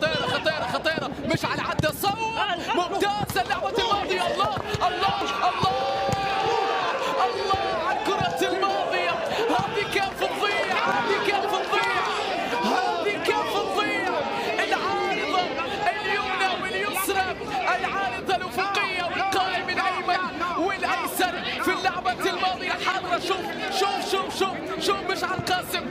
خطيرة خطيرة خطيرة. مش على عد الصوت. ممتاز اللعبه الماضية. الله الله الله. الله على الكرة الماضية. هذه كان تضيع هذه كان تضيع هذه كان تضيع العارضة اليمنى واليسرى العارضة الأفقية والقائم الأيمن والأيسر في اللعبة الماضية. حاضرة شوف شوف شوف شوف شوف مشعل قاسم.